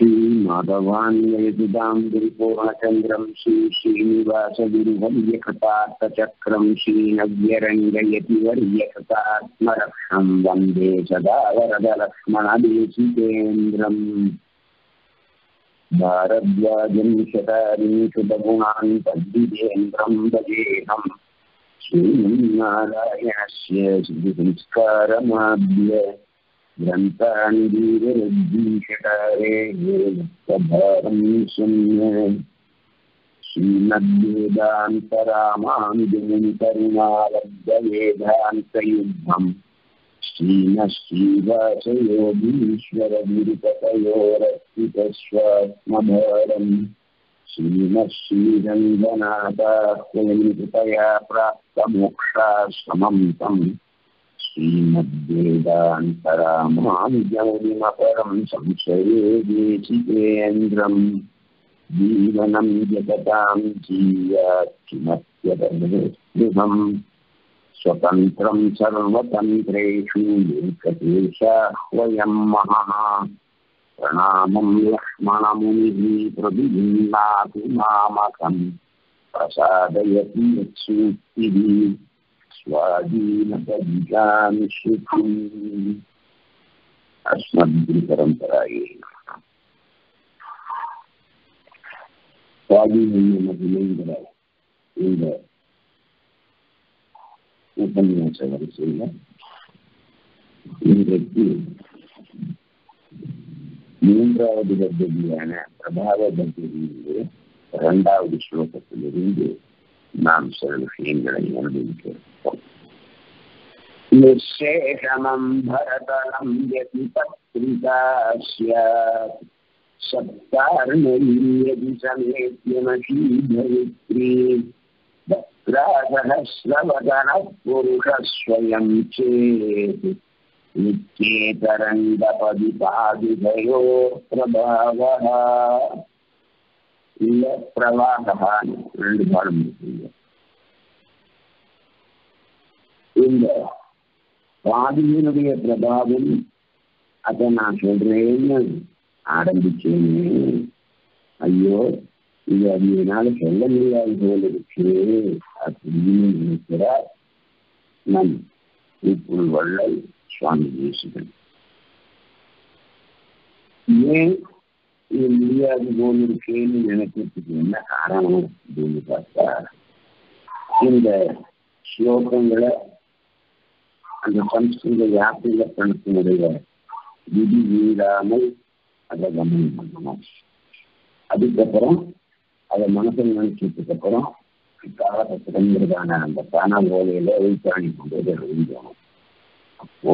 श्रीमाधवान्वयसुदां गुरुपूर्णचन्द्रं श्रीश्रीनिवासगुरुवर्यकृतार्थचक्रं श्रीनव्यरङ्गयति वर्यकृतात्मरक्षं वन्दे सदा वरदलक्ष्मणदेशिकेन्द्रम् भारद्वाजं शतारिंशुतगुणान् तद्विजेन्द्रं भजेहम् श्रीमन्नारायणस्य श्रीसंस्कारमाद्य ग्रन्थान् वीररुद्धीषकारे भक्तभारं शून्य श्रीमद्वेदान्तरामानुजमुनि करुणालब्धवेदान्तयुद्धम् श्रीनश्रीवासयोगीश्वरविरुपतयोरर्पितस्वात्मभारम् श्रीमः श्रीरङ्गनाथाह्वयनिकृपया प्राप्तमोक्षाश्रमं तम् श्रीमद्वेदान्तरामानुजमुनिमपरं संशये देशिकेन्द्रम् जीवनं जगतां जीयात्किमप्यदृहम् स्वतन्त्रं सर्वतन्त्रेषु एकदेशाह्वयं महः प्रणामं लक्ष्मणमुनिः प्रतिबिम्बातु मामकं प्रसादयति यत्सूक्तिः स्वाधीनपदिकांशिकम् अस्मद्गुरुपरम्परायै சுவாதிமகிமைங்கிற இந்த உபன்யாச வரிசையில் இன்றைக்கு மூன்றாவது பகுதியான இரண்டாவது ஸ்லோகத்திலிருந்து நாம் சில விஷயங்களை அனுபவிக்கிறோம் நிஷேஷமம் பரதலம் யதி பத்ரிகாஸ்ய सत्तार्णयति समेत्यमशीधरित्री वक्रासहस्रवदनः पुरुषः स्वयं चेत् नित्येतरङ्गपदि पादिभयो प्रभावः இல்ல பிரவாகா ரெண்டு பாடம் இருக்குங்க இந்த சுவாமியினுடைய பிரபாவம் அதை நான் சொல்றேன்னு ஆரம்பிச்சேன். ஐயோ இது அது என்னால சொல்ல முடியாது போல இருக்கு அப்படின்னு நினைக்கிறார் நம் உப்புள் வள்ளல் சுவாமி தேசிகன் ஏன் இது முடியாது போல இருக்கேன்னு நினைக்கிறதுக்கு என்ன காரணம் அப்படின்னு பார்த்தா இந்த ஸ்லோகங்களை அந்த சம்ஸ்கிருத யாத்திரை கணக்கினுடைய விதி வீழாமல் அதை கவனம் பண்ணணும். அதுக்கப்புறம் அதை மனசில் நினைச்சதுக்கு அப்புறம் காலகட்டங்கிறதான அந்த தானா ஓலையில எழுத்தாணி கொண்டு அதை எழுதணும் அப்போ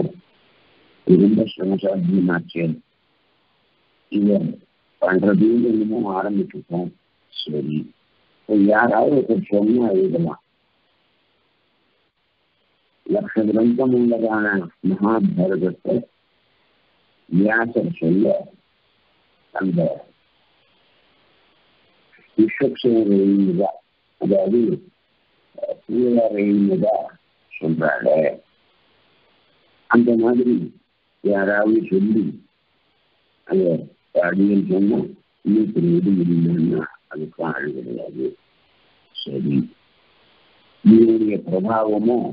ரொம்ப சிரமசாத்தியமாச்சு இவர் பண்றதையும் இன்னமும் ஆரம்பிச்சிருக்கோம் சரி. யாராவது ஒருத்தர் சொன்னா எழுதலாம். லட்ச கிரந்தம் உள்ளதான மகாபாரதத்தை வியாசர் சொல்ல அந்த விஸ்வக்ஷேதா அதாவது சூழறையுதா சொல்றாங்க அந்த மாதிரி யாராவது சொல்லி அதை அடியில் சொன்னா இன்னும் எது இல்லைன்னா அதுக்கும் ஆள் கிடையாது. சரி. இதனுடைய பிரபாவமும்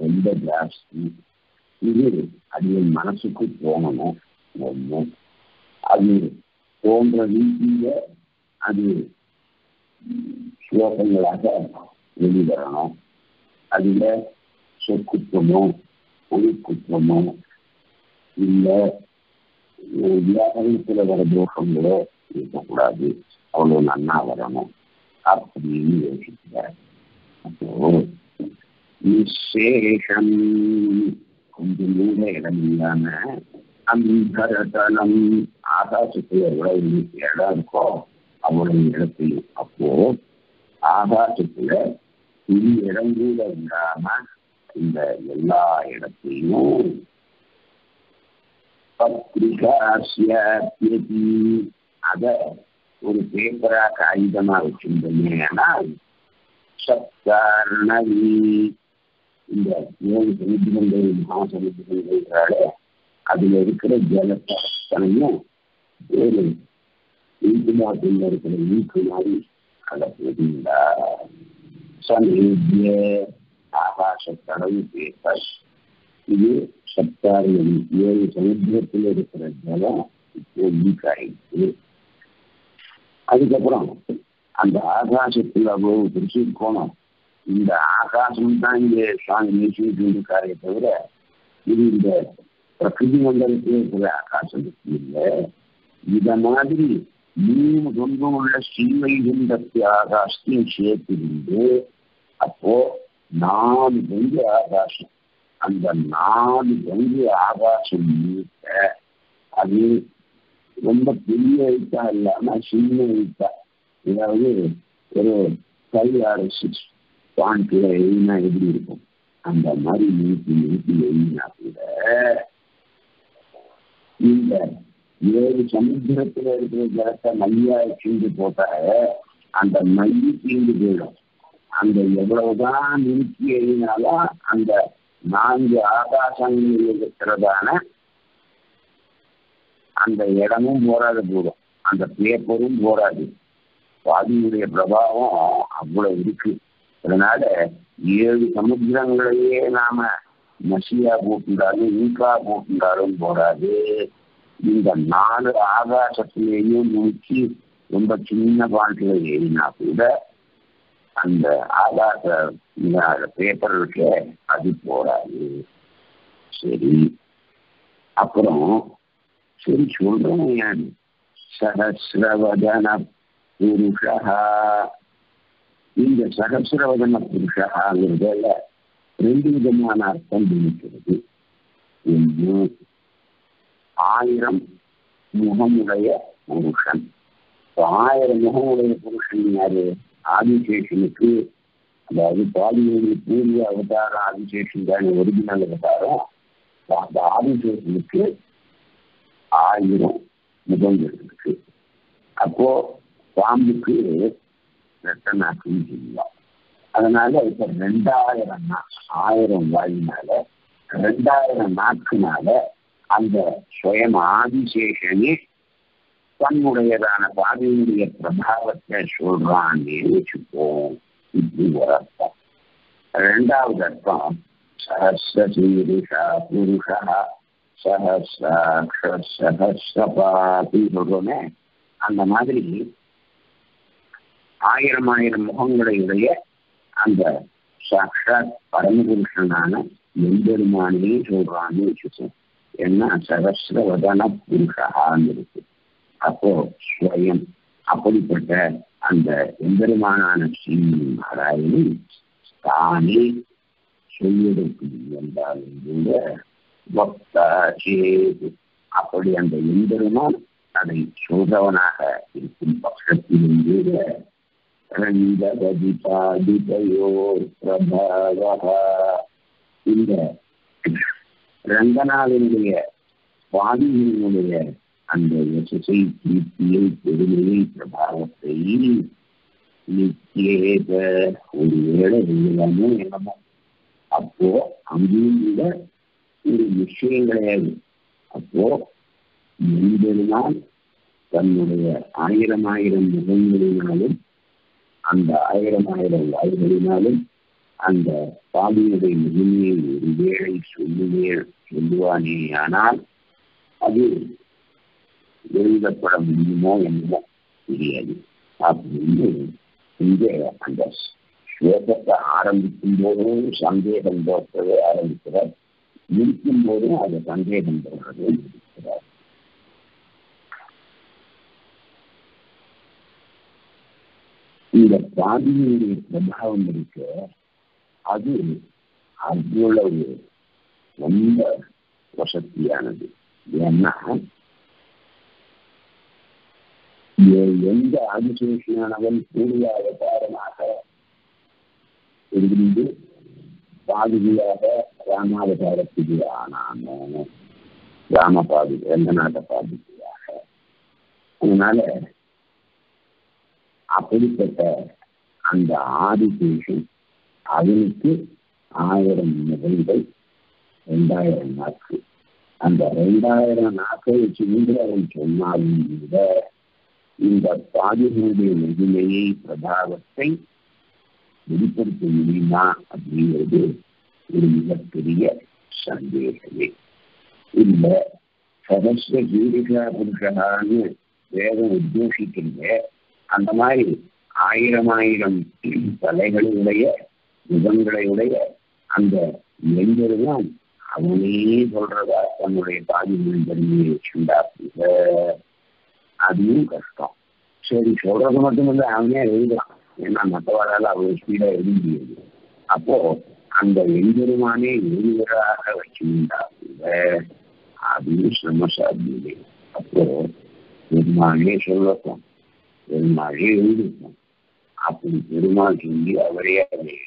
ரொம்ப ஜாஸ்தி. இது அடியின் மனசுக்கு போகணும் ஒன்று அது போன்ற ரீதியில அது ஸ்லோகங்களாக வெளிவரணும். அதுல சொற்குற்றமோ ஒளிக்குற்றமோ இல்லை வியாபாரத்தில் வர தோஷங்களோ இருக்கக்கூடாது. அவ்வளோ நன்னா வரணும். அப்படின்னு யோசிக்கிறார். அப்போ நிசேஷம் கொஞ்சம் கூட இடம் இல்லாம அந்தரதனம் ஆகாசத்துல எவ்வளவு இடம் இருக்கோ அவ்வளவு இடத்தையும் அப்போ ஆகாசத்துல இது இடம் கூட இல்லாம இந்த எல்லா இடத்தையும் பத்திரிகாசியி அத ஒரு பேப்பரா காகிதமா ஏன்னா சத்தாரணவி இந்த ஏழு சமுத்திரங்கள் மகாசமுத்திரங்கள் அதுல இருக்கிற ஜலத்தனையும் அத்தனையும் ஒரு இருக்கிற ஈக்கு மாதிரி அதை சமீபிய ஆகாச கடவு பேப்பர். இது சத்தாரியம் ஏழு சமுத்திரத்தில் இருக்கிற ஜலம் இப்போ லீக் ஆயிடுச்சு அதுக்கப்புறம் அந்த ஆகாசத்தில் அவ்வளவு பெருசு இந்த ஆகாசம் தான் இங்கே சுவாமி பேசிட்டு இருக்காரே தவிர இது இந்த பிரகிருதி மண்டலத்தில் இருக்கிற ஆகாசம் இல்லை. இத மாதிரி மூணு சொந்தம் உள்ள ஸ்ரீவைகுண்டத்தை ஆகாசத்தையும் சேர்த்திருந்து அப்போ நாலு பங்கு ஆகாசம். அந்த நாலு பங்கு ஆகாசம் நீக்க அது ரொம்ப பெரிய எழுத்தா இல்லாம சின்ன எழுத்தா. அதாவது ஒரு ஃபைவ் ஆர் சிக்ஸ் பாயிண்ட்ல எழுதினா எப்படி இருக்கும்? அந்த மாதிரி நீட்டி நீட்டி எழுதினா கூட இந்த ஏழு சமுத்திரத்துல இருக்கிற ஜலத்தை மையா சீண்டு போட்டா அந்த மை சீண்டு போயிடும். அந்த எவ்வளவுதான் நீக்கி எழுதினாலும் அந்த நான்கு ஆகாசங்களில் இருக்கிறதான அந்த இடமும் போராது போடும் அந்த பேப்பரும் போராது பாதியுடைய பிரபாவம் அவ்வளவு இருக்கு. அதனால ஏழு சமுத்திரங்களையே நாம மசியா போட்டுண்டாலும் இன்கா போட்டுண்டாலும் போடாது இந்த நாலு ஆகாசத்திலேயும் நோக்கி ரொம்ப சின்ன பாட்டில் ஏறினா கூட அந்த ஆகாச பேப்பர் இருக்க அது போடாது சரி. அப்புறம் சரி சொல்றேன். சகசிரவதன புருஷா இந்த சகசிரவதன புருஷாங்கிறதுல ரெண்டு விதமான அர்த்தம் இருக்கிறது. ஒன்று ஆயிரம் முகமுடைய புருஷன். ஆயிரம் முகமுடைய புருஷன் யாரு? ஆதிசேஷனுக்கு அதாவது பாலியல் பூர்வ அவதாரம் ஆதிசேஷன் தானே ஒரிஜினல் அவதாரம். அந்த ஆதிசேஷனுக்கு ஆயிரம் முகங்கள் இருக்கு. அப்போ பாம்புக்கு ரெட்டனாக்குன்னு சொல்லலாம் அதனால இப்ப ரெண்டாயிரம் ஆயிரம் வாயினால ரெண்டாயிரம் நாக்குனால அந்த சுயம் ஆதிசேஷனே தன்னுடையதான பாதையினுடைய பிரபாவத்தை சொல்றான்னு வச்சுப்போம் இப்படி ஒரு அர்த்தம். ரெண்டாவது அர்த்தம் சஹசிரசீருஷா புருஷா சஹசிராட்ச சஹசிரபாதி சொல்றோமே. அந்த மாதிரி ஆயிரம் ஆயிரம் முகங்களையுடைய அந்த சாட்சாத் பரமபுருஷனான எம்பெருமானே சொல்றான்னு வச்சுக்கோம் ஏன்னா சகசிரவதன புருஷான்னு இருக்கு. அப்போ ஸ்வயம் அப்படிப்பட்ட அந்த எம்பெருமானான ஸ்ரீ நாராயணி தானே சொல்லியதற்கு என்றாலும் கூட பக்தாச்சேது அப்படி அந்த எம்பெருமான் அதை சொல்றவனாக இருக்கும் பட்சத்திலும் கூட இந்த ரங்கநாதனுடைய சுவாமியினுடைய அந்த யசை கீர்த்தியை பெருமையை பிரபாவத்தை நித்தியேத ஒரு வேளை இல்லமோ என்னமோ. அப்போ அங்கேயும் கூட ஒரு விஷயம் கிடையாது அப்போ மனிதனால் தன்னுடைய ஆயிரம் ஆயிரம் முகங்களினாலும் அந்த ஆயிரம் ஆயிரம் வாய்களினாலும் அந்த பாவியுடைய மகிமையை ஒருவேளை சொல்லுவே சொல்லுவானே ஆனால் அது எழுதப்பட முடியுமோ என்னமோ தெரியாது. அப்படின்னு இந்த அந்த ஸ்லோகத்தை ஆரம்பிக்கும் போதும் சந்தேகம் தோற்றவே ஆரம்பிக்கிறார். இருக்கும் போதும் அது சந்தேகம் தோன்றதை இருக்கிறார் இந்த பாதியினுடைய பிரபாவம் இருக்க அது அவ்வளவு ரொம்ப வசதியானது. ஏன்னா எந்த ஆதிசேஷனானவன் கூடிய அவதாரமாக இருந்து பாதுகையாக ராமாவதாரத்துக்கு ஆனானோ எந்த ரங்கநாத பாதுகையாக அதனால அப்படிப்பட்ட அந்த ஆதிசேஷன் அவனுக்கு ஆயிரம் முகங்கள் ரெண்டாயிரம் நாக்கு. அந்த ரெண்டாயிரம் நாக்கை வச்சு சொன்னாலும் கூட இந்த பாதிகளுடைய உரிமையை பிரபாவத்தை வெளிப்படுத்த முடியுமா அப்படிங்கிறது ஒரு மிகப்பெரிய சந்தேகமே. இந்த சதஸ்வ ஜீவிகா புருஷகான்னு வேதம் உத்தேசிக்கின்ற அந்த மாதிரி ஆயிரம் ஆயிரம் தலைகளுடைய முகங்களை உடைய அந்த எங்கெல்லாம் அவனே சொல்றதா தன்னுடைய பாதிகளின் தன்மையை வச்சுண்டாப்புங்க அதுவும் கஷ்டம். சரி சொல்றது மட்டுமில்ல அவனே எழுதலாம் ஏன்னா மற்றவரால் அவ்வளவு ஸ்பீடா எழுதியது அப்போ அந்த எம்பெருமானே எழுதுவராக வச்சுண்டாப்புங்க அதுவும் சிரம அப்போ பெருமானே சொல்லட்டும். பெருமாளே எழுதிருக்கும் அப்படி பெருமாள் சொல்லி அவரே அதை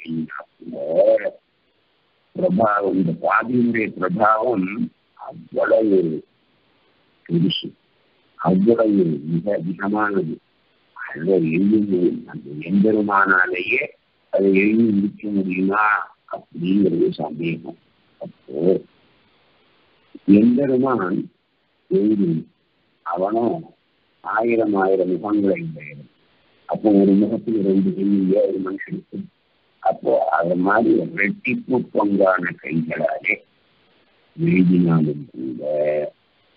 பிரபாவம் இந்த பாதியினுடைய பிரபாவம் அவ்வளவு பெருசு. அவ்வளவு மிக அதிகமானது. அதை எழுதி அந்த எம்பெருமானாலேயே அதை எழுதி முடிக்க முடியுமா அப்படிங்கிறது சந்தேகம். அப்போ எம்பெருமான் எழுதி அவனும் ஆயிரம் ஆயிரம் முகங்களை உடையது அப்போ ஒரு முகத்தில் ரெண்டு கையில் ஏழு மனுஷனுக்கு அப்போ அது மாதிரி ரெட்டிப்பு பங்கான கைகளாலே எழுதினாலும் கூட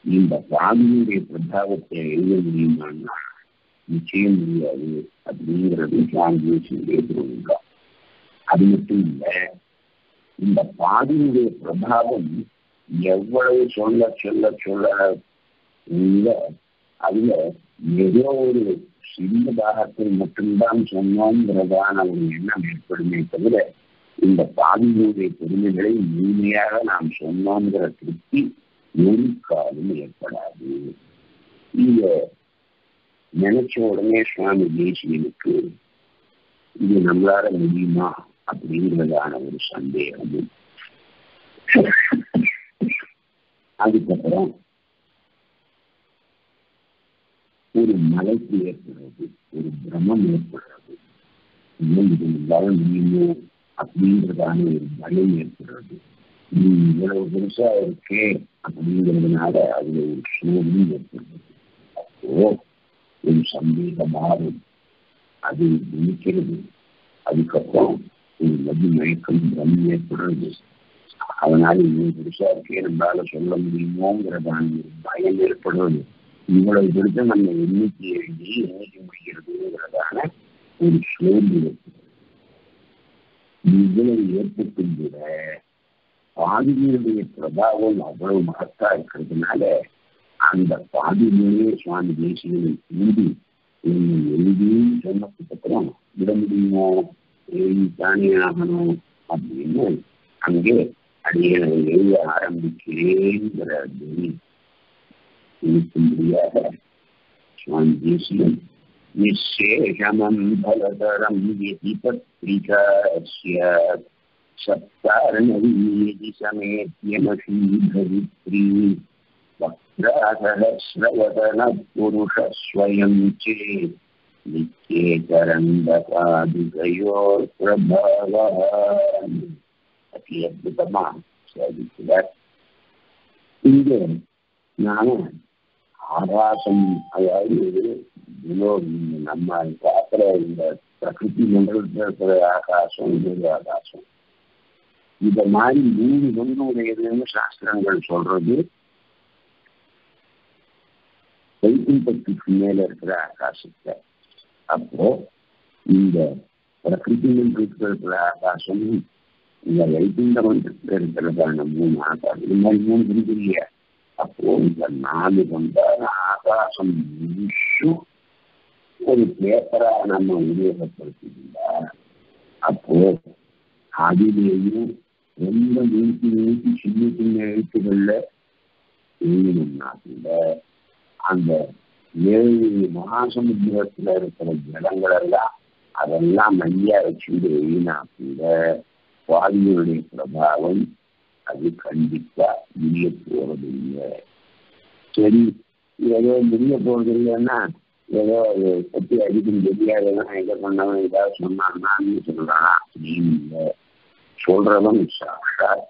இந்த சாமியுடைய பிரதாபத்தை எழுத முடியுமான்னா நிச்சயம் முடியாது அப்படிங்கிறது சுவாமி சொல்லியிருக்கிறோம் அது மட்டும் இல்லை இந்த பாதியுடைய பிரபாவம் எவ்வளவு சொல்ல சொல்ல சொல்ல இல்ல அதுல ஏதோ ஒரு சிறிய பாகத்தை மட்டும்தான் சொன்னோங்கிறதான ஒரு எண்ணம் ஏற்படுமே தவிர இந்த பாதியினுடைய பெருமைகளை முழுமையாக நாம் சொன்னோங்கிற திருப்தி ஒரு காலம் ஏற்படாது. இத நினைச்ச உடனே சுவாமி தேசியனுக்கு இது நம்மளால முடியுமா அப்படிங்கிறதான ஒரு சந்தேகம் அதுக்கப்புறம் ஒரு மலைக்கு ஏற்படுறது ஒரு பிரமம் ஏற்படுறது. இன்னும் இது இல்லாத முடியுமோ அப்படிங்கிறதான ஒரு பயம் ஏற்படுறது. நீ இவ்வளவு பெருசா இருக்கே அப்படிங்கிறதுனால அதுல ஒரு சூழ்நிலை ஏற்படுறது. அப்போ ஒரு சந்தேகமாகும் அது நினைக்கிறது. அதுக்கப்புறம் ஒரு மதி மயக்கம் பயம் ஏற்படுறது. அதனால இன்னும் பெருசா இருக்கே நம்மளால சொல்ல முடியுமோங்கிறதான ஒரு பயம் ஏற்படுறது. இவ்வளவு பெருசா நம்ம எண்ணிக்கை எழுதி எண்ணிக்கை முடிகிறதுங்கிறதான ஒரு சோர்வு இவ்வளவு ஏற்பட்டும் கூட பாதிரியுடைய பிரபாவம் அவ்வளவு மகத்தா இருக்கிறதுனால அந்த பாதிரியே சுவாமி தேசியனை தூண்டி என்னை எழுதின்னு சொன்னதுக்கப்புறம் விட முடியுமோ? தானே ஆகணும்? அப்படின்னு அங்கே அடியே எழுத ஆரம்பிக்கிறேங்கிற இருக்கும்படியாக சுவாமி தேசியம் निःशेषमं फलतरं यदि पत्रिकास्य सप्तार्णवीयदि समेत्यमशीधरित्री वक्त्रासहस्रवदनपुरुषस्वयं चेत् नित्येतरङ्गपादिकयोर्प्रभावः अति अद्भुतमा சாதிக்கிறார் இங்கே நாம ஆகாசம் அதாவது நம்ம பார்க்கிற இந்த பிரகிருதி மண்டலத்தில் இருக்கிற ஆகாசம் இது ஆகாசம். இத மாதிரி மூணு பங்கு உடையதுன்னு சாஸ்திரங்கள் சொல்றது வைகுண்டத்துக்கு மேல இருக்கிற ஆகாசத்தை அப்போ இந்த பிரகிருதி மண்டலத்தில் இருக்கிற ஆகாசம் இந்த வைகுண்ட மண்டலத்தில் இருக்கிறதான மூணு ஆகாசம். இது மாதிரி மூணு இல்லையா? அப்போ இந்த நாலு கொண்ட ஆகாசம் முழுசும் ஒரு பேப்பரா நம்ம உபயோகப்படுத்திருந்தா அப்போ அதிலேயும் ரொம்ப நீட்டி நீட்டி சின்ன சின்ன எழுத்துக்கள்ல எழுதணும்னா கூட அந்த ஏழு மகாசமுத்திரத்துல இருக்கிற ஜலங்கள் எல்லாம் அதெல்லாம் மையா வச்சுட்டு எழுதினா கூட சுவாமியுடைய பிரபாவம் அது கண்டிப்பா முடிய போறது இல்லை. சரி ஏதோ முடிய போறது இல்லைன்னா ஏதோ பத்தி அடிக்கும் தெரியாதவன் இதை பண்ணவன் ஏதாவது சொன்னான்னு சொல்றான் அப்படின்னு இல்லை. சொல்றவன் சாட்சாத்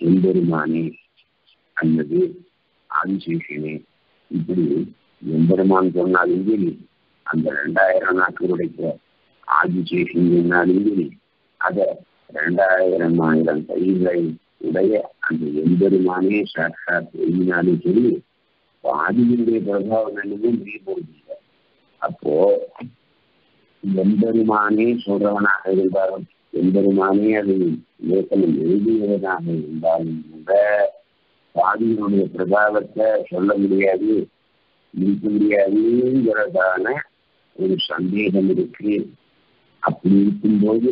எம்பெருமானே அல்லது ஆதிசேஷனே. இப்படி எம்பெருமான் சொன்னாலும் சரி அந்த ரெண்டாயிரம் நாட்களுடைய ஆதிசேஷன் சொன்னாலும் சரி அதை இரண்டாயிரம் ஆயிரம் கைகளை உடைய அந்த எம்பெருமானே சாட்சாத் எழுதினாலும் சரி ஆதியினுடைய பிரபாவம் என்னமோ முடிய போவதில்லை அப்போ எம்பெருமானே சொல்றவனாக இருந்தாலும் எம்பெருமானே அதை லேசனம் எழுதுகிறவனாக இருந்தாலும் கூட சாதியினுடைய பிரபாவத்தை சொல்ல முடியாது இருக்க முடியாதுங்கிறதான ஒரு சந்தேகம் இருக்கு. அப்படி இருக்கும்போது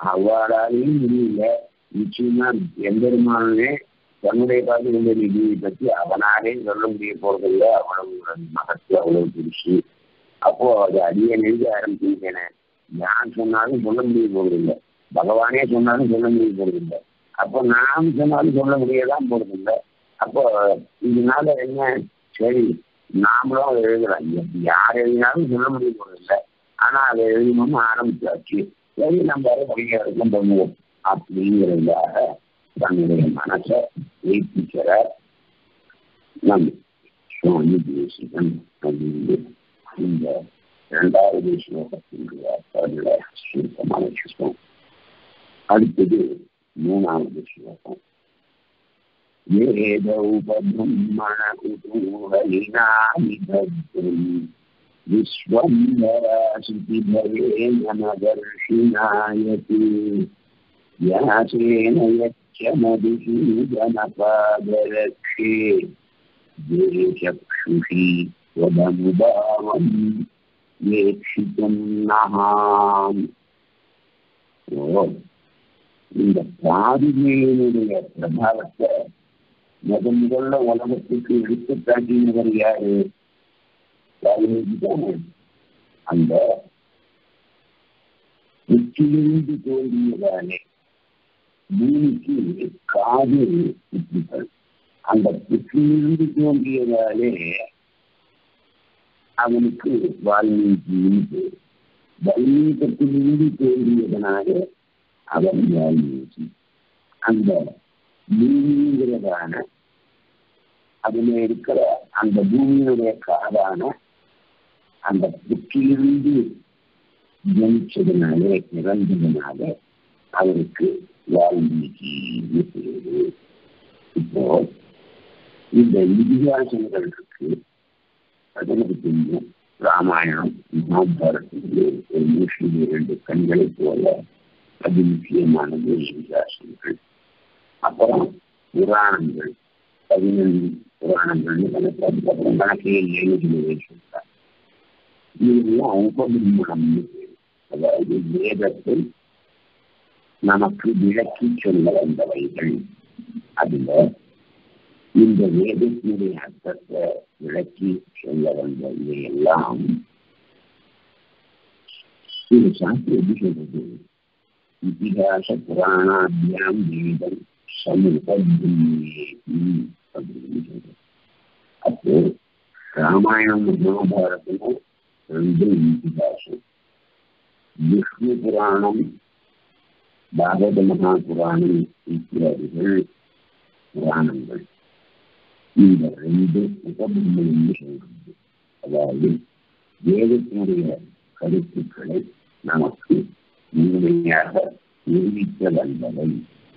அவ்வாறாலையும் முடியல நிச்சயமா எம்பெருமானே தன்னுடைய பாதுகாப்பு நிதியை பற்றி அவனாலே சொல்ல முடிய போறதில்லை. அவ்வளவு மகத்து அவ்வளவு பிடிச்சி அப்போ அது அடிய எழுத ஆரம்பிச்சிருக்கேனே நான் சொன்னாலும் சொல்ல முடிய போறதில்லை பகவானே சொன்னாலும் சொல்ல முடிய போறதில்லை அப்போ நான் சொன்னாலும் சொல்ல முடியதான் போறதில்லை. அப்போ இதனால என்ன? சரி நாமளும் அதை எழுதலாம். யார் எழுதினாலும் சொல்ல முடிய போறதில்லை. ஆனா அதை எழுதணும்னு ஆரம்பிச்சாச்சு. சரி நம்ம அதை படிக்கிறதுக்கும் பண்ணுவோம் அப்படிங்கிறதாக தன்னுடைய மனசை வைத்திக்கிற நம் சுவாமி தேசிகன் அப்படின்னு இந்த இரண்டாவது ஸ்லோகத்தினுடைய அர்த்தங்கள சுருக்கமான சுத்தம் அடுத்தது மூணாவது ஸ்லோகம். ஏதோ குதூகலினானி பத்ரம் विश्वम्भराशितिभवे नमदर्शिनायति यासेन यच्छमधिषूदनपादरक्षे देशक्षुषी त्वदनुभावम् वेक्षितुं नहाम् இந்த பாதுகையினுடைய பிரபாவத்தை முதன் முதல்ல உலகத்துக்கு எடுத்து காட்டினவர் யாரு அந்த உச்சிலிருந்து தோன்றியதானே பூமிக்கு காது புற்றுகள் அந்த புற்றிலிருந்து தோன்றியதாலே அவனுக்கு வால்மீகி பேர் வல்மீகத்திலிருந்து தோன்றியதனாலே அவன் வால்மீகி. அந்த பூமிங்கிறதான அதில் இருக்கிற அந்த பூமியினுடைய காதான அந்த புற்றிலிருந்து ஜனிச்சதுனாலே இறந்ததுனாலே அவருக்கு வால்மீகி பேரு இப்போ இந்த இதிகாசங்கள் இருக்கு அதற்கு பின்னும் ராமாயணம் மகாபாரதம் இரண்டு கண்களை போல அது முக்கியமானது இதிகாசங்கள். அப்புறம் புராணங்கள் பதினஞ்சு புராணங்கள்னு கணக்கு அதுக்கப்புறம் கணக்கே இல்லைன்னு சொல்றாங்க இதெல்லாம் உபபிரமணம்னு அதாவது வேதத்தை நமக்கு விளக்கி சொல்ல வந்தவைகள் அதுல இந்த வேதத்தினுடைய அர்த்தத்தை விளக்கி சொல்ல வந்த இதையெல்லாம் இது சாஸ்திரம் எப்படி சொல்றது? இதிகாச புராணாபியாம் வேதம் சமுபத்ரேதி அப்படின்னு சொல்றது. அப்போ ராமாயணம் மகாபாரதமும் ரெண்டு இதிகாசம் விஷ்ணு புராணம் பாரத மகா புராணம் இத்தியாதிகள் புராணங்கள் இந்த ரெண்டு உபபிரமணம் சொல்கிறது அதாவது வேதத்தினுடைய கருத்துக்களை நமக்கு முழுமையாக நிரூபிக்க வந்தவை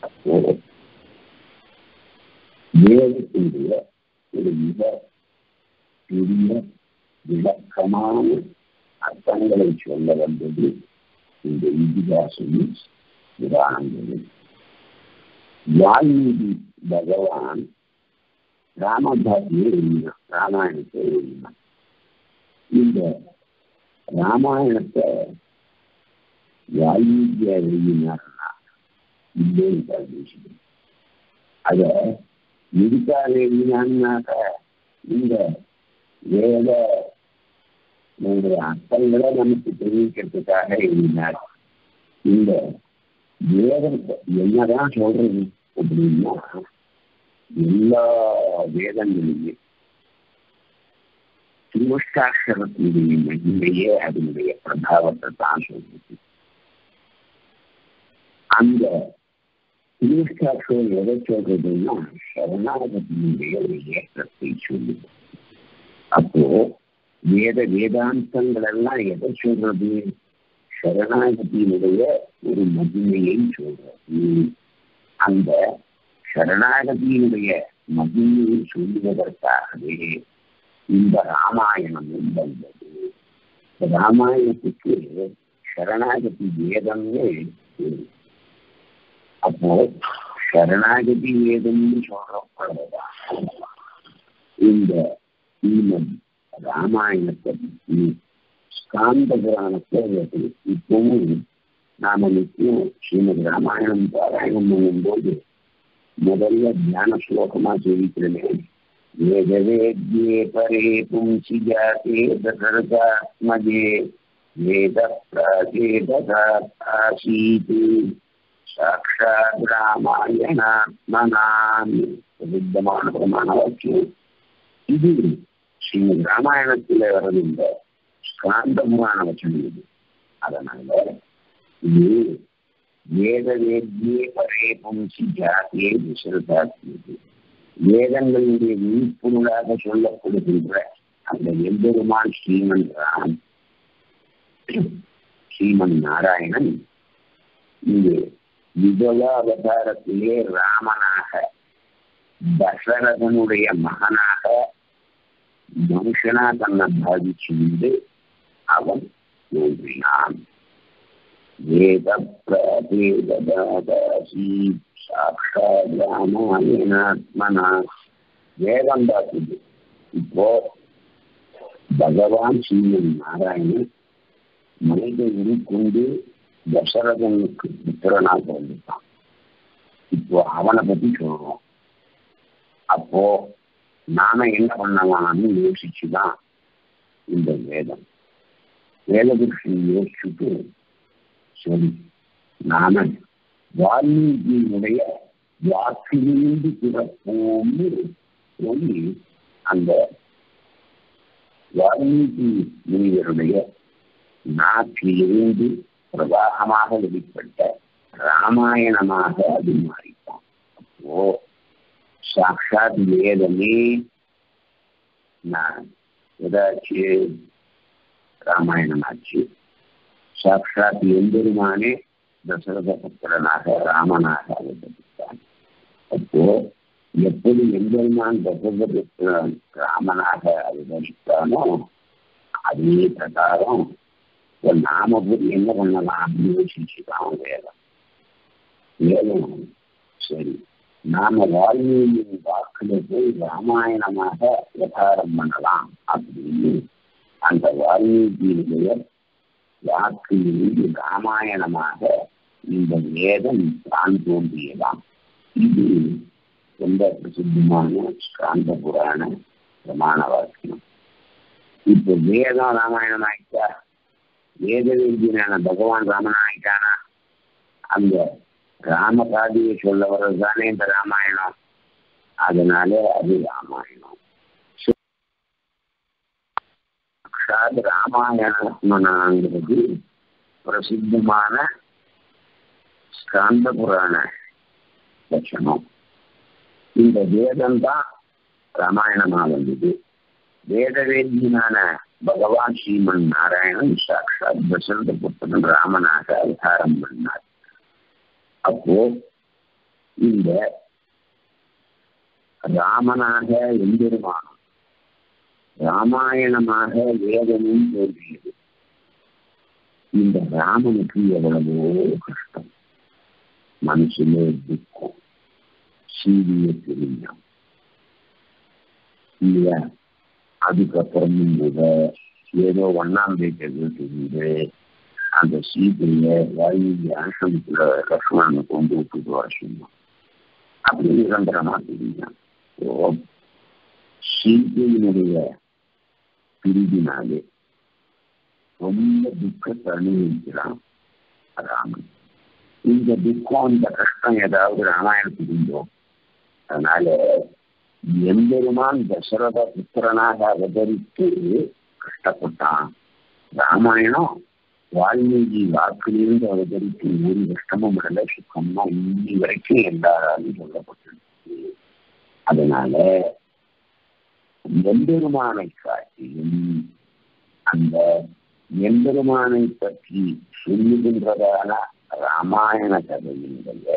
அப்போ வேதத்தினுடைய ஒரு மிக பெரிய விளக்கமான அர்த்தங்களை சொல்ல வந்தது. இந்த இதிகாசமும் புராணங்களும். வால்மீகி பகவான் ராமபாரதியை எழுதினான் ராமாயணத்தை எழுதினான் இந்த ராமாயணத்தை வால்மீகியா எழுதினார்னா இல்லைன்னு பேசுகிறேன் அத எதுக்காக எழுதினான்னாக்க இந்த வேத அர்த்தங்களை நமக்கு தெரிவிக்கிறதுக்காக எழுதினார். இந்த வேதம் என்னதான் சொல்றது அப்படின்னா எல்லா வேதங்களிலுமே திருவஷ்டாட்சரத்தினுடைய மகிமையே அதனுடைய பிரபாவத்தை தான் சொல்றது. அந்த திருவஷ்டாட்சரம் எதை சொல்றதுன்னா சரணாகத்தினுடைய ஒரு ஏற்றத்தை சொல்லுது. அப்போ வேத வேதாந்தங்கள் எல்லாம் எதை சொல்றது? சரணாகதியினுடைய ஒரு மகிமையை சொல்றது. அந்த சரணாகதியினுடைய மகிமையை சொல்லுவதற்காகவே இந்த ராமாயணம் வந்தது. ராமாயணத்துக்கு சரணாகதி வேதம்னு அப்போ சரணாகதி வேதம்னு சொல்றப்படுறதா இந்த ஸ்ரீமத் ராமாயணத்தை பற்றி ஸ்காந்த புராணத்தை இருக்குது. இப்பவும் நாம நிச்சயம் ஸ்ரீமத் ராமாயணம் பாராயணம் பண்ணும்போது முதல்ல தியான ஸ்லோகமா ஜெயிக்கிறேனே வேதவேத்யே பரே பும்சி ஜாதே தசரதாத்மஜே வேத பிராச்சேதீத் சாட்சாத் ராமாயணாத்மனான் பிரசித்தமான பிரமாண வாக்கியம். இது ஸ்ரீமத் ராமாயணத்துல வர்றது இந்த காந்தமான புராண இது அதனால இது வேத வேத்யே பரே பும்சி ஜாதியே விசரதாத்மது வேதங்களுடைய விழிப்புணராக சொல்லப்படுகின்ற அந்த எம்பெருமான் ஸ்ரீமன் ராம் ஸ்ரீமன் நாராயணன் இது விபல அவதாரத்திலே ராமனாக தசரதனுடைய மகனாக மனுஷனா தன்னை பாதிச்சு அவன் தோன்றினான் வேத பிரபேதாசி சாட்சாத் ராமாயணாத்மனா வேதம் பார்க்குது இப்போ பகவான் ஸ்ரீமன் நாராயணன் மனித உருக்கொண்டு தசரதனுக்கு புத்திரனா பிறந்துட்டான் இப்போ அவனை பத்தி சொல்றோம் அப்போ நாம என்ன பண்ணலாம்னு யோசிச்சுதான் இந்த வேதம். வேதத்துக்கு யோசிச்சுட்டு சரி நாம வால்மீகியினுடைய வாக்கிலிருந்து பிறப்போம்னு சொல்லி அந்த வால்மீகி முனிவருடைய நாட்டிலிருந்து பிரவாகமாக வெளிப்பட்ட ராமாயணமாக அது மாறிட்டான் அப்போ साक्षात வேதமே நான் ஏதாச்சும் ராமாயணமாச்சு சாட்சாத் எம்பெருமானே தசரத புத்திரனாக ராமனாக அவதரித்தான் அப்போ எப்படி எம்பெருமான் தசரத புத்திரன் ராமனாக அவதரித்தானோ அதே பிரகாரம் நாம போய் என்ன பண்ணலாம் அப்படின்னு யோசிச்சுதான் வேதம் வேதம் சரி நாம வால்மீகியின் வாக்குல போய் ராமாயணமாக விவகாரம் பண்ணலாம் அப்படின்னு அந்த வால்மீகியினுடைய வாக்கிலிருந்து ராமாயணமாக இந்த வேதம் தான் தோன்றியதாம். இது ரொம்ப பிரசித்தமான காந்த புராண பிரமாண வாக்கியம். இப்போ வேதம் ராமாயணம் ஆயிட்டா வேத வேதியான பகவான் ராமன் ஆயிட்டானா? அந்த ராம காதியை சொல்ல வர்றதுதானே இந்த ராமாயணம்? அதனாலே அது ராமாயணம். சாது ராமாயணாத்மனாங்கிறது பிரசித்தமான ஸ்காந்த புராண லட்சணம். இந்த வேதம் தான் ராமாயணமா வந்தது. வேதவேதியனான பகவான் ஸ்ரீமன் நாராயணன் சாட்சாத் தசரத புத்தன் ராமனாக அவதாரம் பண்ணார். அப்போ இந்த ராமனாக எம்பெருமானம் ராமாயணமாக வேதமும் தோன்றியது. இந்த ராமனுக்கு எவ்வளவோ கஷ்டம். மனசுல துக்கம். சீரிய தெரியும் இல்லையா அதுக்கப்புறமும் கூட ஏதோ ஒன்னாம் தேதி தெரியுது அந்த சீதைய வாயு ஆசிரமத்துல லக்ஷ்மணனை கொண்டு விட்டுட்டு வர சொன்னான் அப்படி நிரந்தரமா தெரியும் சீதையினுடைய பிரிவினாலே ரொம்ப துக்கத்தை அனுபவிக்கிறான் ராமன் இந்த துக்கம் இந்த கஷ்டம் ஏதாவது ராமாயணத்துக்கு உண்டோ அதனால எம்பெருமான் தசரத புத்திரனாக அவதரித்து கஷ்டப்பட்டான் ராமாயணம் வால்மீகி வாக்கிலிருந்து அவதரித்து ஒரு கஷ்டமும் விடல சுத்தமா இன்னி வரைக்கும் எல்லாராலும் சொல்லப்பட்டிருக்கு. அதனால எம்பெருமானை காட்டியும் அந்த எம்பெருமானை பற்றி சொல்லுகின்றதான ராமாயண கதையினுடைய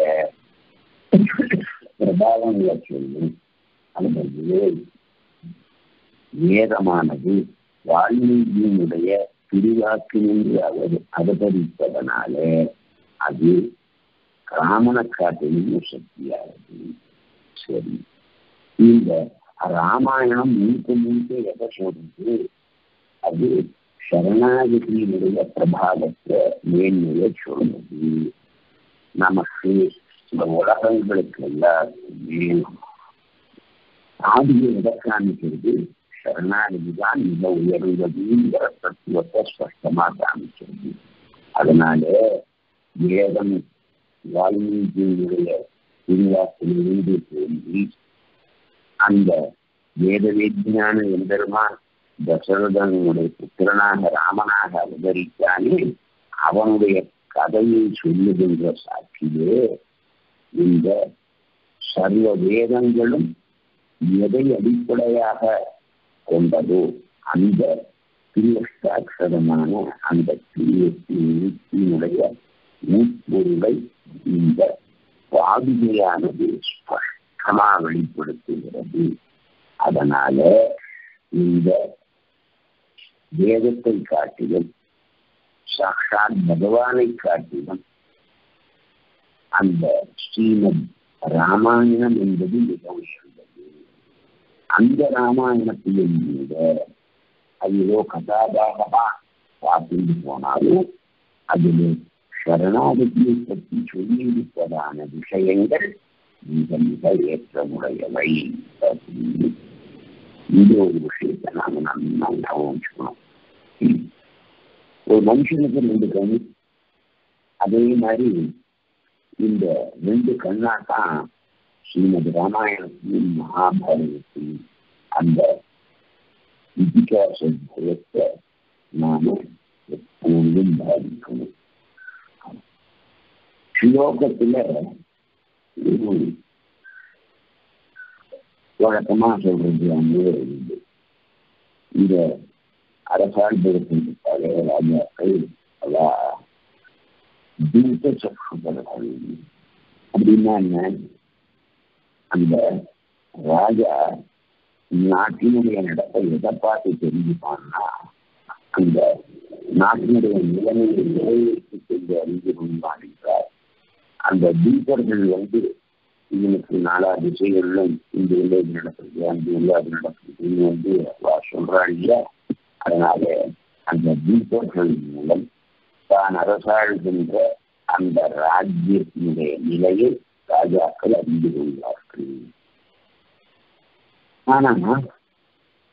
பிரபாவங்களை சொல்லும் அல்லது வேதமானது. வால்மீகியினுடைய திருவாக்கினின்று அவர் அவதரிப்பதனாலே அது ராமனை காட்டிலும் சக்தியானது சரி இந்த ராமாயணம் முழுக்க முழுக்க எதை சொல்றது அது சரணாகதியினுடைய பிரபாவத்தை மேன்மையை சொல்றது நமக்கு இந்த உலகங்களுக்கு எல்லாருக்குமே ஆதியை எதை காமிக்கிறது சரணாகதிதான் மிக உயர்ந்ததுங்கிற தத்துவத்தை ஸ்பஷ்டமா காமிச்சிருக்கு அதனால வேதம் வால்மீகியினுடைய திருவாக்கிலிருந்து தோன்றி அந்த வேத விஞ்ஞான எம்பெருமான் தசரதனுடைய புத்திரனாக ராமனாக அவதரித்தானே அவனுடைய கதையை சொல்லுகின்ற சாட்சியே இந்த சர்வ வேதங்களும் எதை அடிப்படையாக கொண்டதோ அந்த திருஷ்டாட்சரமான அந்த திருத்தினுடைய உட்பொருளை இந்த பாதுகையானது ஸ்பஷ்டமா வெளிப்படுத்துகிறது. அதனால இந்த வேதத்தை காட்டிலும் சாட்சாத் பகவானை காட்டிலும் அந்த ஸ்ரீமத் ராமாயணம் என்பது மிக உயர்ந்தது. அந்த ராமாயணத்தையும் கூட அது கதாபாகமா பார்த்துட்டு போனாலும் அதில் சரணாகதியை பற்றி சொல்லியிருப்பதான விஷயங்கள் மிக மிக ஏற்றமுடையவை. அப்படின்னு இந்த ஒரு விஷயத்தை நாம நம்ம ஞாபகம் ஒரு மனுஷனுக்கு ரெண்டு கண். அதே மாதிரி இந்த ரெண்டு கண்ணா தான் ஸ்ரீமதி ராமாயணத்தையும் மகாபாரதத்தையும் அந்த இதிகாச பயத்தை நாம எப்போதும் பாதிக்கணும் ஸ்லோகத்துல ஒரு வழக்கமா சொல்றது அங்கே இருந்து இந்த அரசாண்டத்தின் பழைய ராஜாக்கள் அவா தூத்த சக்ஷுபர்கள் அப்படின்னா என்ன அந்த ராஜா நாட்டினுடைய நடப்பை எதை பார்த்து தெரிஞ்சுப்பான்னா அந்த நாட்டினுடைய நிலைமையை நிறைவேற்றி சென்று அறிந்து கொண்டாடுகிறார் அந்த தீபர்கள் வந்து இவனுக்கு நாலா திசைகளிலும் இந்த இல்லை இது நடக்குது அந்த இல்லை அது நடக்குதுன்னு வந்து சொல்றான் இல்லையா? அதனால அந்த தீபர்கள் மூலம் தான் அரசாழ்கின்ற அந்த ராஜ்யத்தினுடைய நிலையை ராஜாக்கள் அறிந்து கொள்வார்கள். ஆனா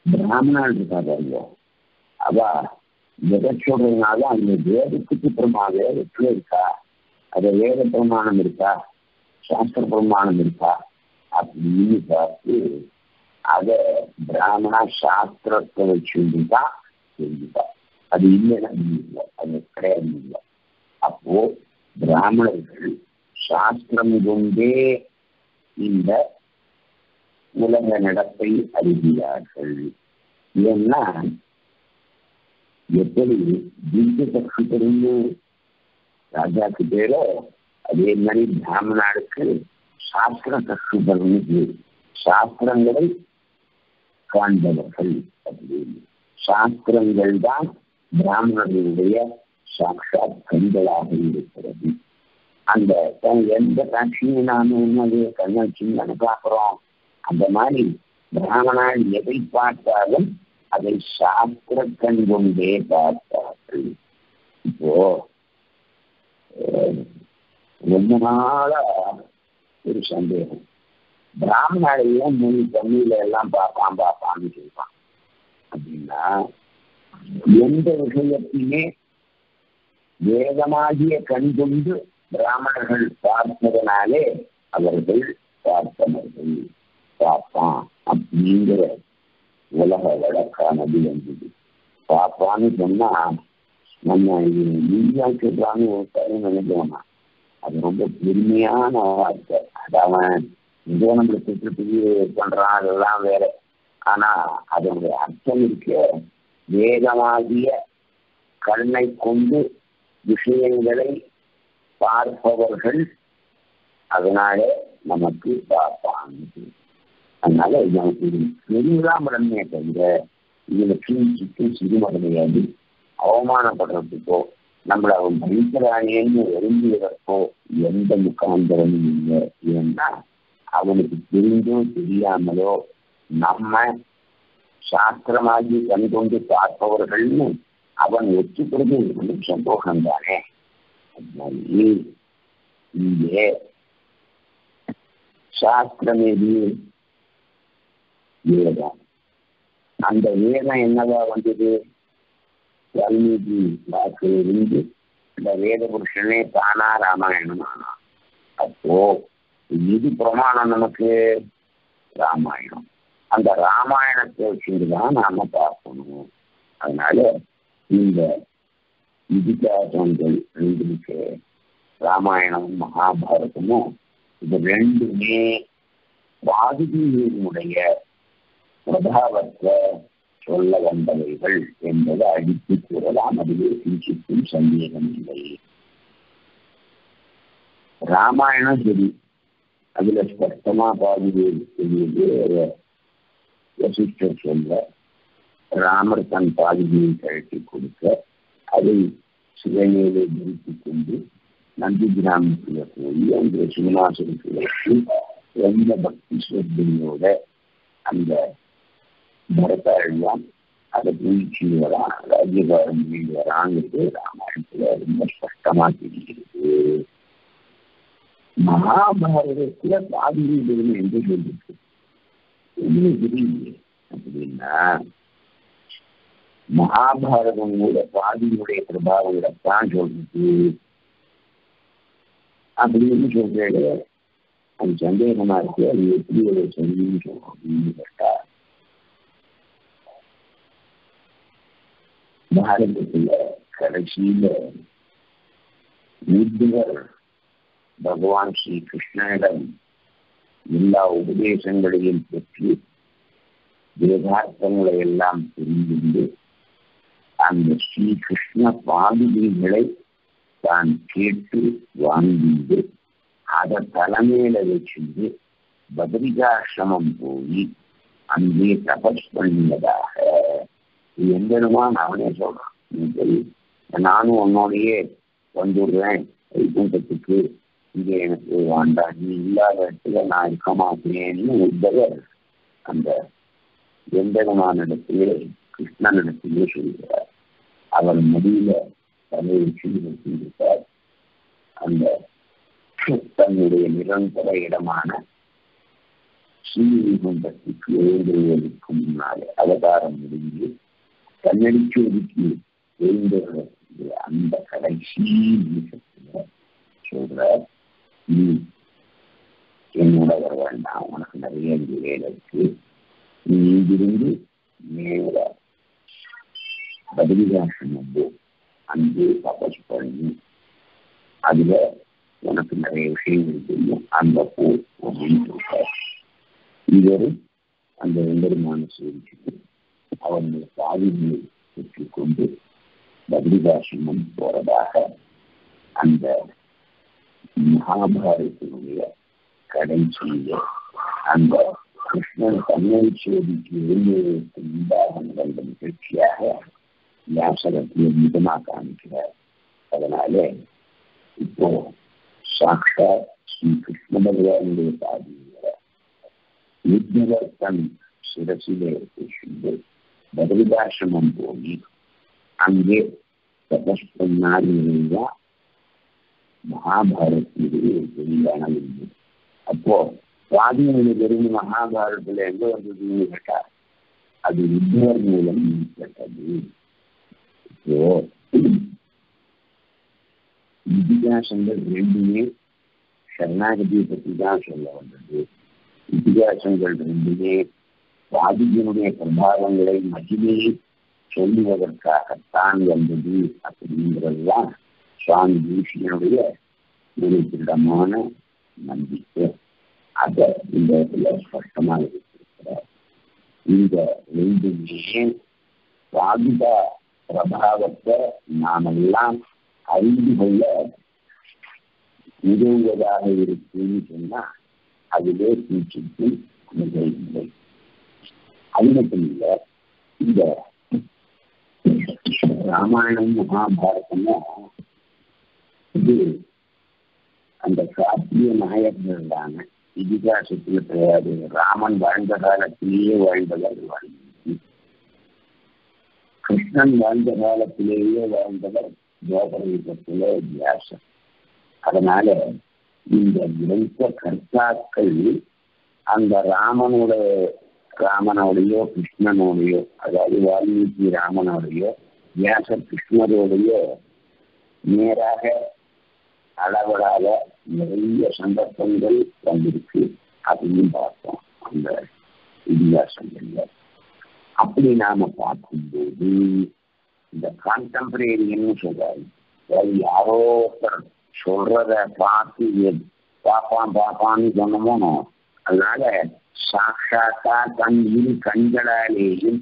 பிராமணால் இருக்காங்க அவ எதை சொல்றதுனால அந்த வேதத்துக்கு பிரமா வேதத்துல இருக்கா? அது வேத பிரமாணம் இருக்கா? சாஸ்திர பிரமாணம் இருக்கா? அப்படின்னு பார்த்து அத பிராமண சாஸ்திரத்தை வச்சுதான் தெரிஞ்சுப்பா அது இல்லைன்னா இல்லை. அது கிடையாது. இல்லை அப்போ பிராமணர்கள் சாஸ்திரம் கொண்டே இந்த உலக நடப்பை அறிகிறார்கள் ஏன்னா எப்படி திவ்ய சக்தி தெரிந்து ராஜாக்கு பேரோ அதே மாதிரி பிராமணாளுக்கு சாஸ்திர சக்தி தெரிஞ்சு சாஸ்திரங்களை காண்பவர்கள் அப்படின்னு. சாஸ்திரங்கள் தான் பிராமணர்களுடைய சாட்சாத் கண்களாக இருக்கிறது. அந்த எந்த காட்சியும் நாம என்னது? கண்ணாட்சின்னு பார்க்குறோம். அந்த மாதிரி பிராமணால் எதை பார்த்தாலும் அதை சாஸ்திர கண் கொண்டே பார்த்தார்கள் இப்போ ரொம்ப நாளா ஒரு சந்தேகம். பிராமணாலையும் முன் தண்ணியில எல்லாம் பார்ப்பான் பார்ப்பான்னு சொல்லுவான் அப்படின்னா எந்த விஷயத்தையுமே வேதமாகிய கண் கொண்டு பிராமணர்கள் பார்த்ததனாலே அவர்கள் பார்த்தனர்கள் பார்ப்பான் அப்படிங்கிற உலக வழக்கானது என்பது. பார்ப்பான்னு சொன்னா நம்ம இந்தியாவுக்கு சொல்றான்னு ஒரு தடவை அது ரொம்ப பெருமையான வார்த்தை. அது அவன் இங்கே நம்மளுக்கு திட்டத்துக்கு பண்றான் அதெல்லாம் வேற. ஆனா அதனுடைய அர்த்தம் இருக்க. வேகமாகிய கண்ணை கொண்டு விஷயங்களை பார்ப்பவர்கள் அதனாலே நமக்கு பார்ப்பாங்க. அதனால நமக்கு இது பெரியதான் பிரம்மையை தவிர இதுல கீழ்ச்சிக்கு கிடையாது அவமானப்படுறதுக்கோ நம்மளை அவன் பயங்கரானேன்னு விரும்பியதற்கோ எந்த முக்காந்திரமும் இல்லை. ஏன்னா அவனுக்கு தெரிந்தோ தெரியாமலோ நம்ம சாஸ்திரமாகி கண்கொண்டு பார்ப்பவர்கள்னு அவன் ஒத்துக்கிறது நமக்கு சந்தோஷம் தானே அதனால இங்கே சாஸ்திரம் வேதம். அந்த வேதம் என்னவா வந்தது? வால்மீகி வாக்கிலிருந்து இந்த வேத புருஷனே தானா ராமாயணம் ஆனா அப்போ இது பிரமாணம் நமக்கு ராமாயணம். அந்த ராமாயணத்தை தான் நாம பார்க்கணும். அதனால இந்த இதிகாசங்கள் ரெண்டுக்கு ராமாயணமும் மகாபாரதமும் இது ரெண்டுமே பாதிரியினுடைய பிரபாவத்தை சொல்ல வந்தவைகள் என்பதை அடித்து கூறலாம். அதுவே சிந்திக்கும் சந்தேகம் இல்லை. ராமாயணம் சரி. அதுல ஸ்பஷ்டமா பாதிரி வசிஷ்டர் சொல்ல ராமர் தன் பாதிரியை கழட்டி கொடுக்க. அதை சிவனேலை நிறுத்திக் கொண்டு நந்தி கிராமத்தில் போய் அந்த சிவனாசனுக்கு வச்சு எந்த பக்தி ஸ்ரத்தையோட அந்த பரதாழ்வான் அதை வீழ்ச்சி வரான் ராஜ்யபாரம் வராங்கிறது ராமாயணத்துல ரொம்ப ஸ்பஷ்டமா தெரிகிறது. மகாபாரதத்துல பாதிரிகள் என்று சொல்லிருக்கு என்ன தெரியல அப்படின்னா மகாபாரதம் கூட பாதியினுடைய பிரபாவங்களைத்தான் சொல்றது. அப்படின்னு சொல்றாரு. அது சந்தேகமா இருக்கு. அது எப்படி ஒரு சந்தேகம் அப்படின்னு கேட்டா பாரதத்துல கடைசியில புத்தர் பகவான் ஸ்ரீ கிருஷ்ணனிடம் எல்லா உபதேசங்களையும் பெற்று வேதார்த்தங்களை எல்லாம் தெரிந்து அந்த ஸ்ரீ கிருஷ்ண பாதுகைகளை தான் கேட்டு வாங்கிட்டு அதை தலைமையில வச்சுட்டு பத்ரிகாசிரமம் போய் அங்கே தபஸ் பண்ணியதாக. எந்தனுமான் அவனே சொல்றான். நீ சரி நானும் உன்னோடையே வந்துடுறேன். வைகுண்டத்துக்கு இங்கே எனக்கு வேண்டாம் நீ இல்லாத இடத்துல நான் இருக்க மாட்டேன்னு உத்தவர் அந்த எந்தனமான இடத்திலே கிருஷ்ணன் இடத்திலே சொல்கிறார். அவர் முடியல தலை வச்சு அந்த தன்னுடைய நிரந்தர இடமான ஸ்ரீவைகுண்டத்துக்கு எழுந்துவதற்கு முன்னாலே அவதாரம் முடிஞ்சு கண்ணடிச்சு எழுந்துவதற்கு அந்த கடைசி நிமிஷத்துல சொல்றார் நீ என்னோட வர வேண்டாம். உனக்கு நிறைய வேலை இருக்கு. நீ இங்கிருந்து நேர பதிலிகாசம் வந்து அங்கே தபஸ் பண்ணி அதுல உனக்கு நிறைய விஷயங்கள் தெரியும். அந்த போ அப்படின்னு சொல்ற இவர் அந்த எம்பெருமான சேவிச்சுட்டு அவனுடைய சாதிகளை பெற்றுக்கொண்டு பதிரிகாசிரமம் போறதாக அந்த மகாபாரதத்தினுடைய கடைசியில் அந்த கிருஷ்ணன் தன்னை சோதிக்கு எழுந்துவதற்கு முன்பாக நடந்த நிகழ்ச்சியாக வியாசகத்தை மிதமா காமிக்கிறார் அதனால இப்போ சாட்சா ஸ்ரீ கிருஷ்ண பகவானுடைய பாதியில யுத்தவர் தன் சிரசிலே பேசுந்து பதிலிகாசிரமம் போய் அங்கே தபஸ் பண்ணாருன்னா மகாபாரத்தினுடைய வெளியான அப்போ சுவாதியினுடைய பெருமை மகாபாரதத்துல எங்க வந்ததுன்னு கேட்டா அது யுத்தவர் மூலம் ஏற்பட்டது இப்போ இதிகாசங்கள் ரெண்டுமே சரணாகதியை பற்றி தான் சொல்ல வந்தது. இதிகாசங்கள் ரெண்டுமே சுவாதியினுடைய பிரபாவங்களை மகிமையை சொல்லுவதற்காகத்தான் வந்தது அப்படிங்கிறதுதான் சுவாமி தேசியனுடைய ஒரு திருடமான நம்பிக்கை. அதை இந்த இடத்துல ஸ்பஷ்டமாக இருக்கிறார் இந்த ரெண்டுமே பாதுக பிரபாவத்தை நாமெல்லாம் அறிந்து கொள்ள உதவுவதாக இருக்குன்னு சொன்னா அதுவே பூச்சிக்கு நிகழ்வில்லை அது மட்டும் இல்ல இந்த ராமாயணம் மகாபாரதமும் இது அந்த காப்பிய நாயகர்கள் தானே இதிகாசத்துல கிடையாது. ராமன் வாழ்ந்த காலத்திலேயே வாழ்ந்தவர் வால்மீகி கிருஷ்ணன் வாழ்ந்த காலத்திலேயே வாழ்ந்தவர் ஜோபரயுகத்திலே வியாசர். அதனால இந்த கிரந்த கர்த்தாக்கள் அந்த ராமனோட ராமனோடையோ கிருஷ்ணனோடையோ அதாவது வால்மீகி ராமனோடையோ வியாசர் கிருஷ்ணரோடையோ நேராக அளவிடாத நிறைய சந்தர்ப்பங்கள் வந்திருக்கு. அதையும் பார்த்தோம். அந்த இதிகாசங்கள்ல. அப்படி நாம பார்க்கும்போது இந்த கான்டெம்பரேரியன் சொல்றாரு. அதாவது யாரோ ஒருத்தர் சொல்றத பார்த்து பாப்பான் பாப்பான்னு சொன்னமோ அதனால சாட்சாத்தா தன் கண்களாலேயும்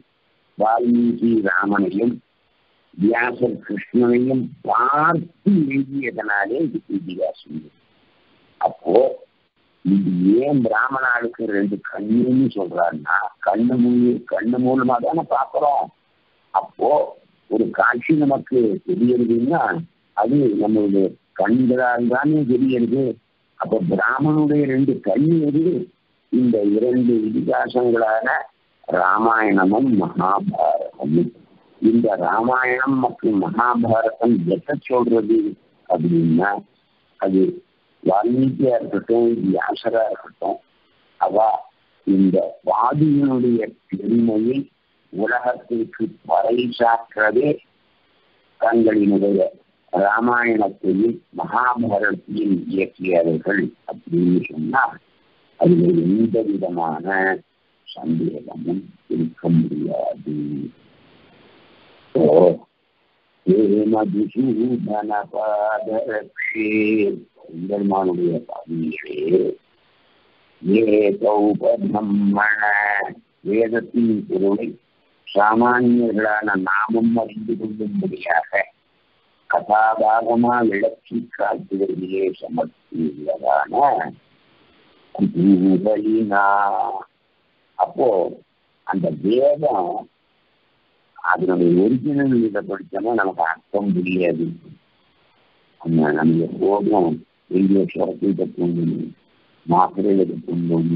வால்மீகி ராமனையும் வியாசர் கிருஷ்ணனையும் பார்த்து எழுதியதனாலே இது அப்போ இது ஏன் பிராமணாளுக்கு ரெண்டு கண்ணுன்னு சொல்றாருன்னா கண்ணு மூலி கண்ணு மூலமா தானே பாக்குறோம் அப்போ ஒரு காட்சி நமக்கு தெரியறதுன்னா அது நம்மளுடைய கண்களால் தானே தெரியறது. அப்ப பிராமனுடைய ரெண்டு கண் எது? இந்த இரண்டு இதிகாசங்களான ராமாயணமும் மகாபாரதமும். இந்த ராமாயணம் மற்றும் மகாபாரதம் எதை சொல்றது அப்படின்னா அது வால்மீகியா இருக்கட்டும் வியாசரா இருக்கட்டும் அவ இந்த வாதியினுடைய பெருமையை உலகத்திற்கு பறைசாற்றவே தங்களினுடைய ராமாயணத்தையும் மகாபாரதத்தையும் இயக்கியவர்கள் அப்படின்னு சொன்னால் அதில் எந்த விதமான சந்தேகமும் இருக்க முடியாது. ஓ பெருமானுடைய பதவியிலே ஏதௌபம்மண வேதத்தின் பொருளை சாமானியர்களான நாமும் அறிந்து கொள்ளும்படியாக கதாபாகமா விளக்கி காட்டுவதிலே சமர்த்தியுள்ளதான குதூகலினா அப்போ அந்த வேதம் அதனுடைய ஒரிஜினல் இதை படித்தோம்னா நமக்கு அர்த்தம் புரியாது. நம்ம நம்ம எப்போதும் எங்கேயோ தூண்டும் மாத்திரையில தூண்டும்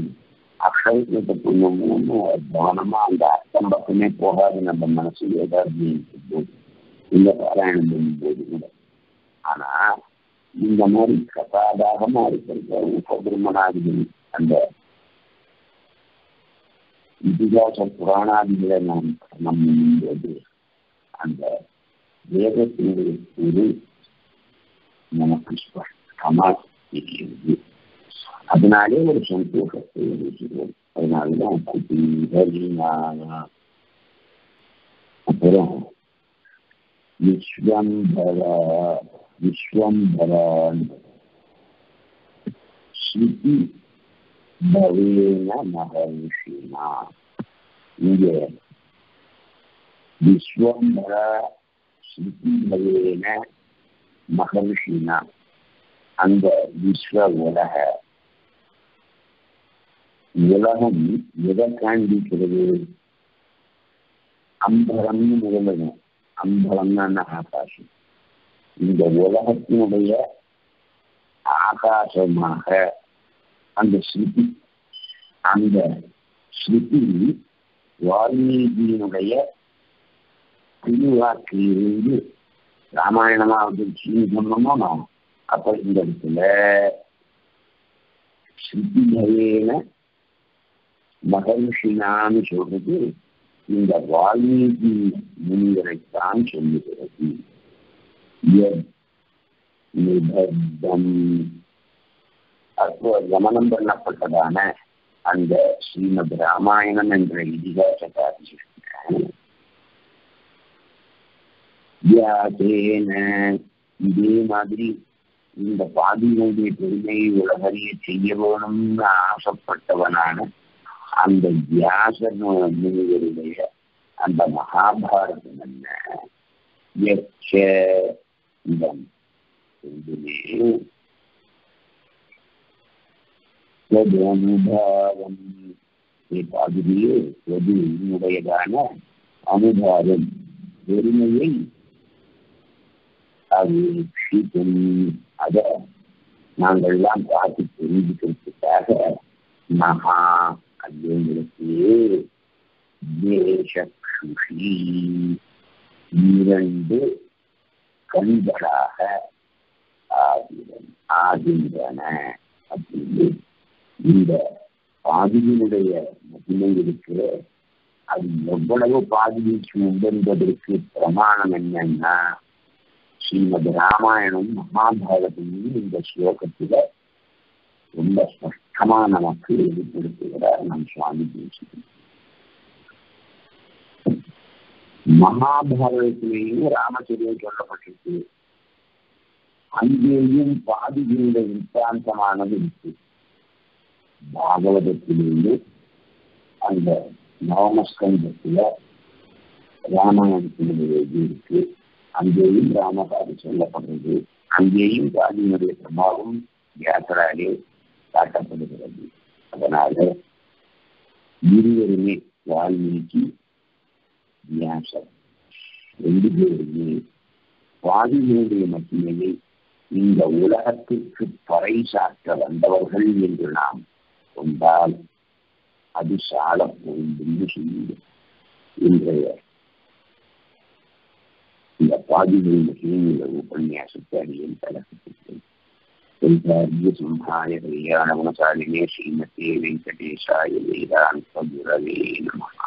அக்ஷரத்தை புண்ணணும்னு கவனமா அந்த அர்த்தம் பக்கமே போகாது. நம்ம மனசு ஏதாவது போது இந்த பாராயணம் பண்ணும்போது கூட. ஆனா இந்த மாதிரி கதாதாகமா இருக்கிற உபபிரமணாதிகள் அந்த இதிகாச புராணாதிகளை நாம் நம்பும்போது அந்த வேதத்தினுடைய ஒரு நமக்கு ஸ்பஷ்டமா தெரியுது அதனாலே ஒரு சந்தோஷத்தை இருக்கிறோம் அதனாலதான் குட்டினா அப்புறம் விஸ்வம்பர விஸ்வம்பரான். ஸ்ருதி மகர்ஷினா விஸ்வம்பர அந்த விஸ்வ உலக உலகம் எதை காண்பிக்கிறது அம்பரம்னு முதலணும் அம்பலம்னா ஆகாசம் இந்த உலகத்தினுடைய ஆகாசமாக அந்த ஸ்ருதி அந்த ஸ்ருதி வால்மீகியினுடைய திருவாக்கிலிருந்து ராமாயணமா வந்துருச்சுன்னு சொன்னோமோ நாம் அப்ப இந்த இடத்துல ஸ்ருதிமயேன மகர்ஷினான்னு சொல்றது இந்த வால்மீகி முனிவரைத்தான் சொல்லுகிறது. நிபந்தம் அப்போ கமனம் பண்ணப்பட்டதான அந்த ஸ்ரீமத் ராமாயணம் என்ற இதிகாச இதே மாதிரி இந்த பாதியினுடைய பெருமையை உலகறிய செய்ய வேணும்னு ஆசைப்பட்டவனான அந்த வியாசன் முனிவருடைய அந்த மகாபாரதம் என்ன? எச்ச இதம் ரெண்டுமே எது அனுபாவம் பகுதியே எது என்னுடையதான அனுபாவம் பெருமையை அது க்ஷிக்கும் அத நாங்கள்லாம் பார்த்து தெரிஞ்சுக்கிறதுக்காக மகா அப்படிங்களுக்கு தேசக்ஷுஷி இரண்டு கண்களாக ஆகின்றன அப்படின்னு. இந்த பாதியினுடைய மகிமை இருக்கிற அது எவ்வளவு பாதிக்கு உண்டு பிரமாணம் என்னன்னா ஸ்ரீமத் ராமாயணம் மகாபாரதமும் இந்த ஸ்லோகத்துல ரொம்ப ஸ்பஷ்டமா நமக்கு வெளிப்படுத்துகிறார் நம் சுவாமி தேசிகன். மகாபாரதத்திலேயும் ராமச்சரியம் சொல்லப்பட்டிருக்கு. அங்கேயும் பாதிகளுடைய வித்தாந்தமானது இருக்கு. பாகவதத்திலிருந்து அந்த நவமஸ்கந்தத்துல ராமாயணத்தின் இது இருக்கு அங்கேயும் ராமகாரி சொல்லப்படுறது. அங்கேயும் காதியினுடைய பிரபாவம் யாத்திராலே காட்டப்படுகிறது. அதனால இருவருமே வால்மீகி வியாசர். ரெண்டு பேருமே சுவாமியினுடைய மத்தியிலே இந்த உலகத்திற்கு பறைசாற்ற வந்தவர்கள் என்று நாம் கொண்டால் அது சால பொருந்தும் சொல்லி இன்றைய இந்த பாதிகளின் மகிமையுள்ள உபன்யாசத்தை அடியில் கலக்கப்பட்டேன் சம்ஹாய கல்யாண குணசாலினே ஸ்ரீமதே வெங்கடேசாய வேதாந்த குரவே நமகா